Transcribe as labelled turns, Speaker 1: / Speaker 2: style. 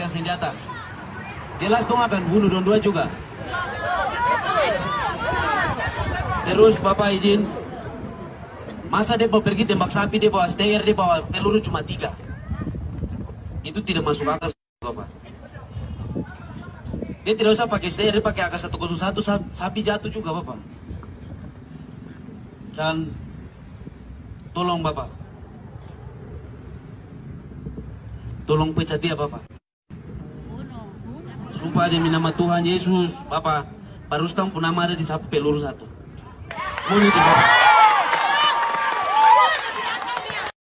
Speaker 1: pegang senjata. Jelas dong akan bunuh dong dua juga. Terus Bapak izin, masa dia mau pergi tembak sapi, dia bawa STR, dia bawa peluru cuma tiga. Itu tidak masuk akal, Bapak. Dia tidak usah pakai STR, dia pakai AK-101, sapi jatuh juga, Bapak. Dan tolong Bapak, tolong pecat dia, Bapak. Sumpah demi nama Tuhan Yesus, Bapak. Pak Rustam pun nama ada di sapu peluru satu. Itu, Bapak.